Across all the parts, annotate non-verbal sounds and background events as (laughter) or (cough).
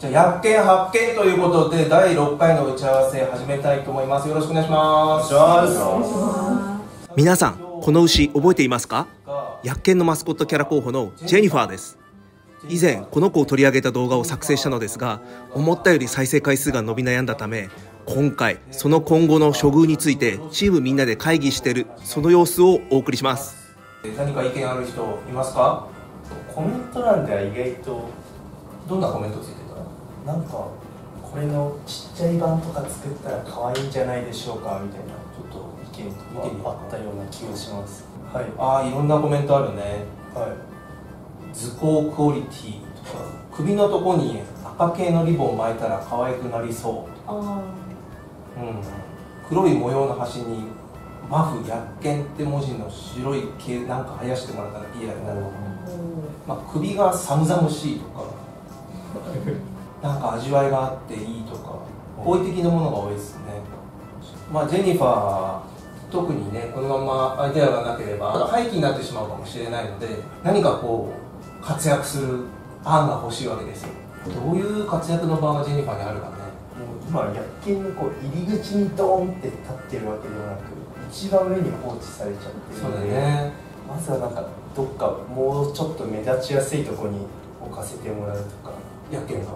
じゃあ、薬研発見ということで、第6回の打ち合わせ始めたいと思います。よろしくお願いします。皆さんこの牛覚えていますか？薬研のマスコットキャラ候補のジェニファーです。以前この子を取り上げた動画を作成したのですが思ったより再生回数が伸び悩んだため今回その今後の処遇についてチームみんなで会議してるその様子をお送りします。何か意見ある人いますか？コメント欄では意外とどんなコメントついてたなんかこれのちっちゃい版とか作ったら可愛いんじゃないでしょうかみたいなちょっと意見があったような気がしますはいああ、いろんなコメントあるね。はい図工クオリティとか、首のとこに赤系のリボン巻いたら可愛くなりそう。うん。黒い模様の端にマフ薬研って文字の白い毛なんか生やしてもらったらいいやになるまあ、首が寒々しいとか (laughs) なんか味わいがあっていいとか好意的なものが多いですね。まあジェニファー特にねこのままアイデアがなければ廃棄になってしまうかもしれないので何かこう活躍する案が欲しいわけですよ。どういう活躍の場がジェニファーにあるかね。もう今薬研のこう入り口にドーンって立ってるわけではなく一番上に放置されちゃってるそうで、ね。まずはなんかどっかもうちょっと目立ちやすいところに置かせてもらうとか。薬研が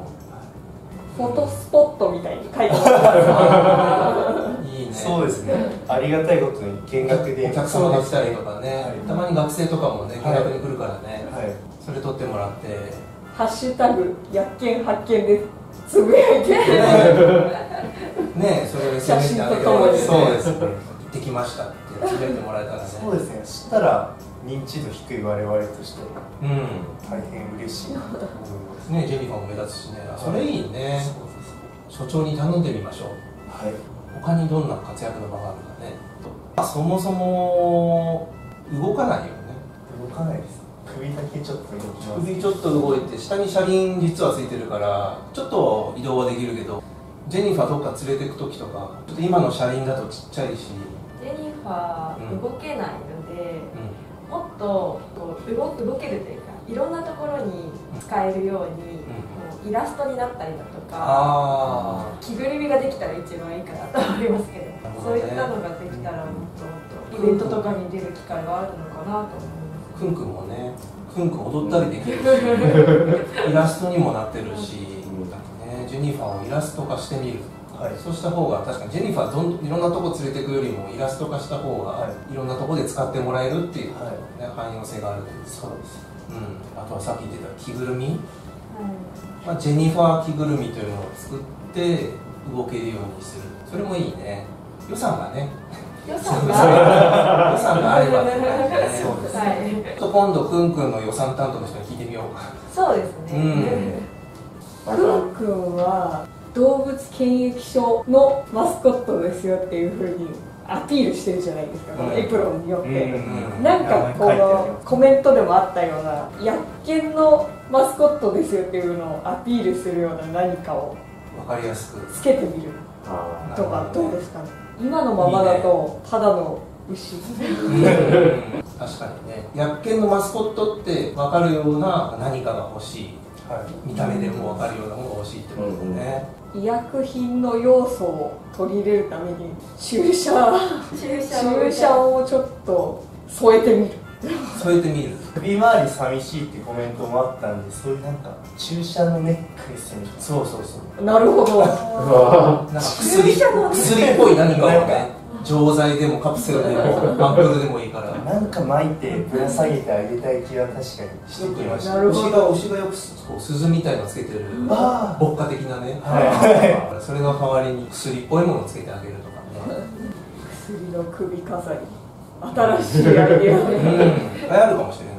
フォトスポットみたいに書いてあ (laughs) いいね。そうですね。ありがたいことに見学で。お客様が来たりとかね、はい。たまに学生とかもね見はい。学に来るからね、はい。それ撮ってもらって。るハッシュタグ薬研発見でつぶやいてね。それを SNS 写真に上げてとともにそうですね。行ってきましたっててもらえたらね。そうですね。そしたら認知度低い我々としてうん。大変嬉しいなと思います。ねジェニファーも目立つしね。あそれいいね。そうです所長に頼んでみましょう。はい。他にどんな活躍の場があるかね。そもそも動かないよね。動かないです。首だけちょっと動きます。首ちょっと動いて下に車輪実はついてるからちょっと移動はできるけどジェニファーどっか連れてく時とかちょっと今の車輪だとちっちゃいし、ジェニファうんー動けないので、うもっとこう動動けるというかいろんなところに使えるように、こうイラストになったりだとかあ着ぐるみができたら一番いいかなと思いますけどなるほそういったのができたらもっともっとイベントとかに出る機会があるのかなと思います。くんくんもねくんくん踊ったりできるし (laughs) イラストにもなってるし、ね、ジェニファーをイラスト化してみるはい。そうした方が確かにジェニファーどんいろんなとこ連れてくよりもイラスト化した方が、、はい。ろんなとこで使ってもらえるっていう、はい。ね、汎用性があるというそうです。うん、あとはさっき言ってた着ぐるみ、まあ、ジェニファー着ぐるみというのを作って動けるようにする。それもいいね。予算がね。予算 (laughs) 予が算があればって感じだね。そうですはい。と今度くんくんの予算担当の人に聞いてみよう。かそうですね、うん。くんくんは動物検疫所のマスコットですよっていうふうにアピールしてるじゃないですか、このエプロンによって、うん。なんかこのコメントでもあったような薬研のマスコットですよっていうのをアピールするような何かをわかりやすくつけてみるとかどうですかね？今のままだとただの牛。う (laughs) ん確かにね。薬研のマスコットって分かるような何かが欲しいはい見た目でも分かるようなものが欲しいってことだね、医薬品の要素を取り入れるために注射注射を注射をちょっと添えてみる。添えてみる。首周り寂しいってコメントもあったんでそういうなんか注射のネックレスみたいな。そうそうそう。なるほど。なんか薬注射のね薬っぽい何かをね錠剤でもカプセルでもアンプルでもいいから。なんか巻いてぶら下げてあげたい気は確かにしてきました。なるほど。牛が牛がよくこう鈴みたいのつけてるあ牧歌的なね、はそれの代わりに薬っぽいものをつけてあげるとかね。薬の首飾り。新しいアイデアでうん、流行るかもしれない